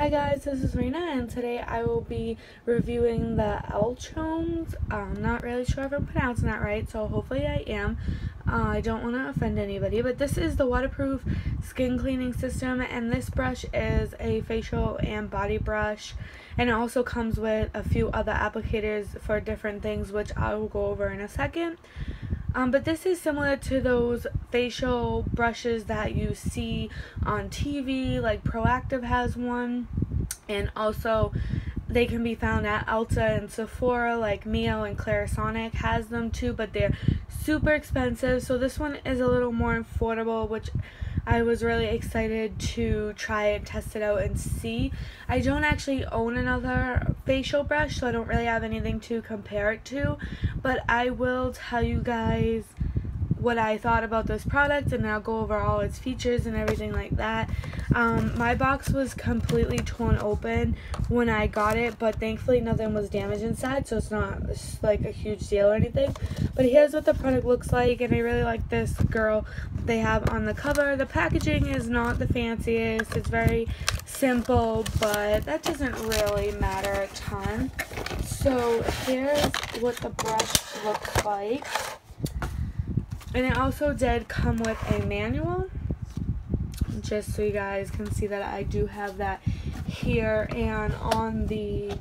Hi guys, this is Rina and today I will be reviewing the Elchones. I'm not really sure if I'm pronouncing that right, so hopefully I am. Uh, I don't want to offend anybody, but this is the waterproof skin cleaning system and this brush is a facial and body brush and it also comes with a few other applicators for different things which I will go over in a second. Um, but this is similar to those facial brushes that you see on TV, like Proactiv has one. And also, they can be found at Ulta and Sephora, like Mio and Clarisonic has them too, but they're super expensive. So this one is a little more affordable, which I was really excited to try and test it out and see. I don't actually own another facial brush, so I don't really have anything to compare it to, but I will tell you guys what I thought about this product and I'll go over all its features and everything like that. Um, my box was completely torn open when I got it, but thankfully nothing was damaged inside, so it's not like a huge deal or anything. But here's what the product looks like, and I really like this girl they have on the cover. The packaging is not the fanciest, it's very simple, but that doesn't really matter a ton. So here's what the brush looks like. And it also did come with a manual, just so you guys can see that I do have that here. And on the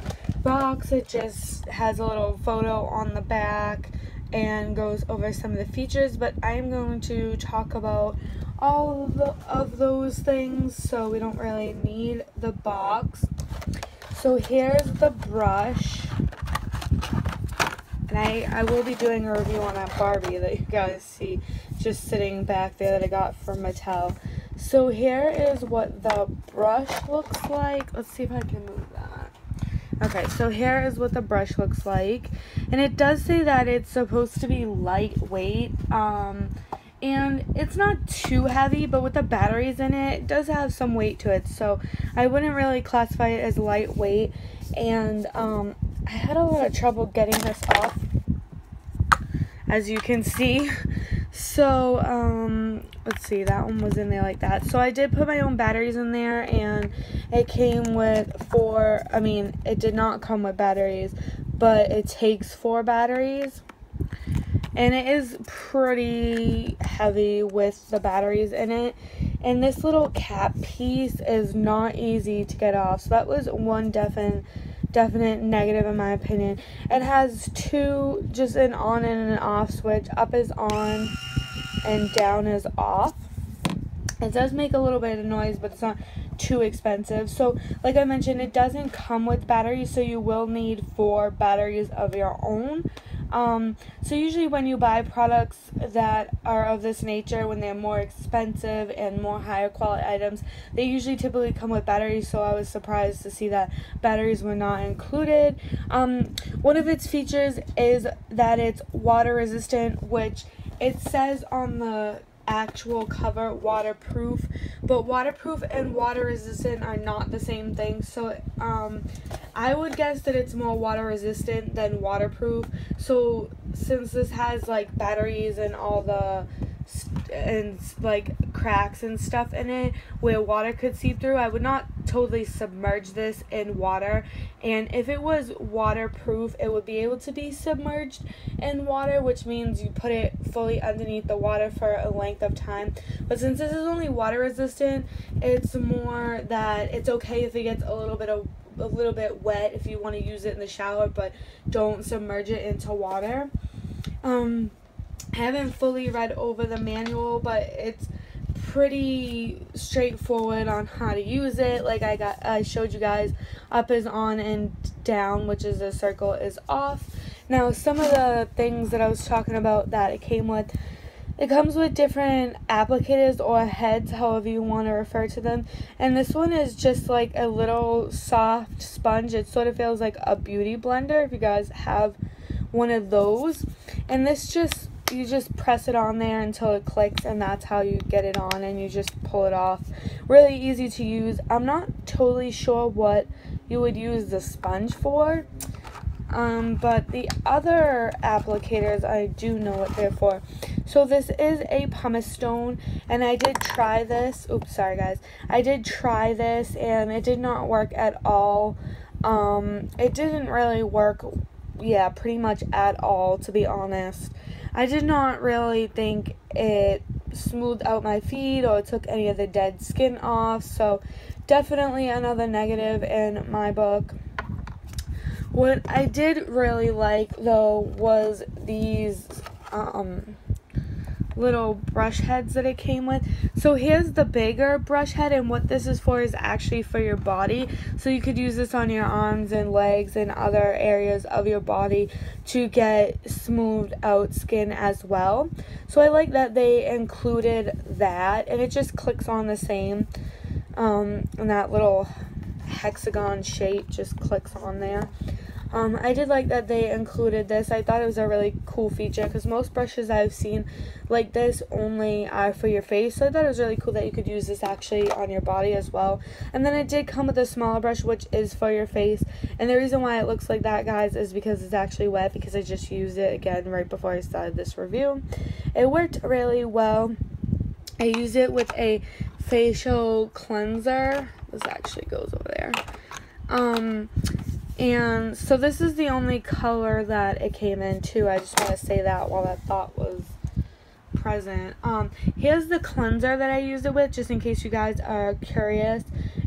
box, it just has a little photo on the back and goes over some of the features. But I'm going to talk about all of, the, of those things, so we don't really need the box. So here's the brush. And I, I will be doing a review on that Barbie that you guys see just sitting back there that I got from Mattel. So here is what the brush looks like. Let's see if I can move. Okay, so here is what the brush looks like. And it does say that it's supposed to be lightweight. Um, and it's not too heavy, but with the batteries in it, it does have some weight to it. So I wouldn't really classify it as lightweight. And um, I had a lot of trouble getting this off, as you can see. So, um, let's see, that one was in there like that. So I did put my own batteries in there, and it came with four, I mean, it did not come with batteries, but it takes four batteries. And it is pretty heavy with the batteries in it. And this little cap piece is not easy to get off. So that was one definite definite negative in my opinion. It has two, just an on and an off switch. Up is on and down is off. It does make a little bit of noise, but it's not too expensive. So, like I mentioned, it doesn't come with batteries, so you will need four batteries of your own. Um, so usually when you buy products that are of this nature, when they're more expensive and more higher quality items, they usually typically come with batteries. So I was surprised to see that batteries were not included. Um, one of its features is that it's water resistant, which it says on the actual cover waterproof but waterproof and water resistant are not the same thing. So um I would guess that it's more water resistant than waterproof. So since this has like batteries and all the and like cracks and stuff in it where water could seep through. I would not totally submerge this in water. And if it was waterproof, it would be able to be submerged in water, which means you put it fully underneath the water for a length of time. But since this is only water resistant, it's more that it's okay if it gets a little bit of a little bit wet if you want to use it in the shower, but don't submerge it into water. Um, I haven't fully read over the manual, but it's pretty straightforward on how to use it. Like I got I showed you guys up is on and down, which is the circle is off. Now some of the things that I was talking about that it came with it comes with different applicators or heads, however you want to refer to them. And this one is just like a little soft sponge. It sort of feels like a beauty blender if you guys have one of those. And this just you just press it on there until it clicks and that's how you get it on and you just pull it off really easy to use i'm not totally sure what you would use the sponge for Um, but the other applicators, I do know what they're for. So this is a pumice stone, and I did try this. Oops, sorry guys. I did try this, and it did not work at all. Um, it didn't really work, yeah, pretty much at all, to be honest. I did not really think it smoothed out my feet or took any of the dead skin off, so definitely another negative in my book. What I did really like though was these um, little brush heads that it came with. So here's the bigger brush head and what this is for is actually for your body. So you could use this on your arms and legs and other areas of your body to get smoothed out skin as well. So I like that they included that and it just clicks on the same um, and that little hexagon shape just clicks on there. Um, I did like that they included this. I thought it was a really cool feature because most brushes I've seen like this only are for your face. So I thought it was really cool that you could use this actually on your body as well. And then it did come with a smaller brush which is for your face. And the reason why it looks like that guys is because it's actually wet because I just used it again right before I started this review. It worked really well. I used it with a facial cleanser. This actually goes over there. Um, and so this is the only color that it came in too. I just want to say that while that thought was present. Um, here's the cleanser that I used it with, just in case you guys are curious.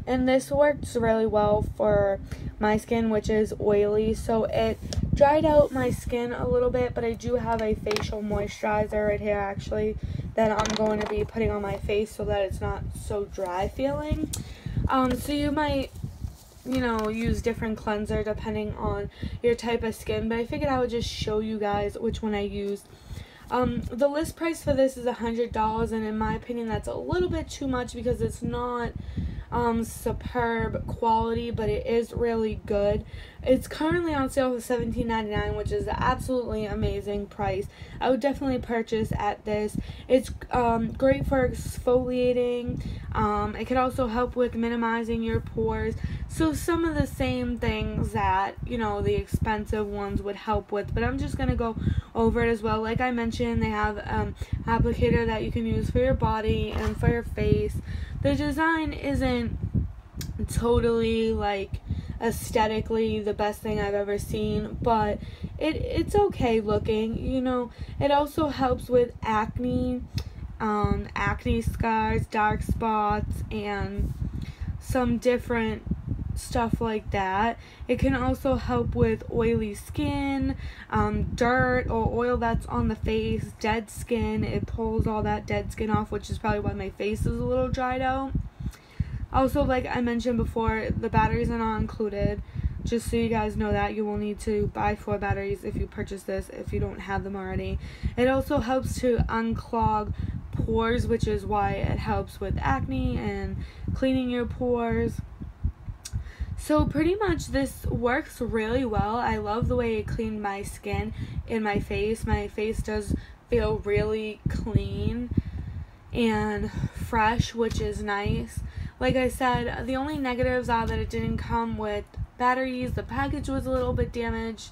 And this works really well for my skin, which is oily. So it dried out my skin a little bit, but I do have a facial moisturizer right here, actually, that I'm going to be putting on my face so that it's not so dry feeling. Um, so you might you know, use different cleanser depending on your type of skin. But I figured I would just show you guys which one I used. Um, the list price for this is a $100 and in my opinion that's a little bit too much because it's not um, superb quality, but it is really good. It's currently on sale for $17.99, which is an absolutely amazing price. I would definitely purchase at this. It's um, great for exfoliating. Um, it could also help with minimizing your pores. So some of the same things that, you know, the expensive ones would help with. But I'm just going to go over it as well. Like I mentioned, they have um, applicator that you can use for your body and for your face the design isn't totally like aesthetically the best thing I've ever seen, but it it's okay looking. You know, it also helps with acne, um, acne scars, dark spots, and some different stuff like that. It can also help with oily skin, um, dirt or oil that's on the face, dead skin. It pulls all that dead skin off, which is probably why my face is a little dried out. Also, like I mentioned before, the batteries are not included. Just so you guys know that, you will need to buy four batteries if you purchase this, if you don't have them already. It also helps to unclog pores, which is why it helps with acne and cleaning your pores. So pretty much this works really well. I love the way it cleaned my skin and my face. My face does feel really clean and fresh, which is nice. Like I said, the only negatives are that it didn't come with batteries. The package was a little bit damaged.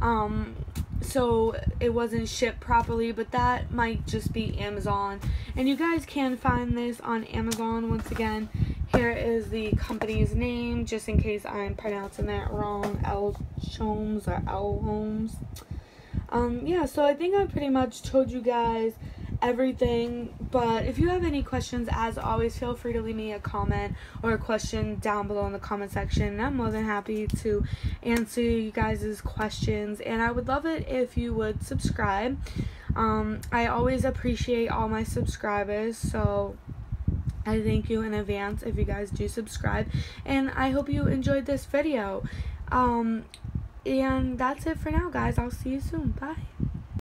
Um, so it wasn't shipped properly, but that might just be Amazon. And you guys can find this on Amazon once again. Here is the company's name, just in case I'm pronouncing that wrong. L Homes or L Homes. Um, yeah, so I think I pretty much told you guys everything. But if you have any questions, as always, feel free to leave me a comment or a question down below in the comment section. I'm more than happy to answer you guys' questions. And I would love it if you would subscribe. Um, I always appreciate all my subscribers. So I thank you in advance if you guys do subscribe. And I hope you enjoyed this video. Um, and that's it for now, guys. I'll see you soon. Bye.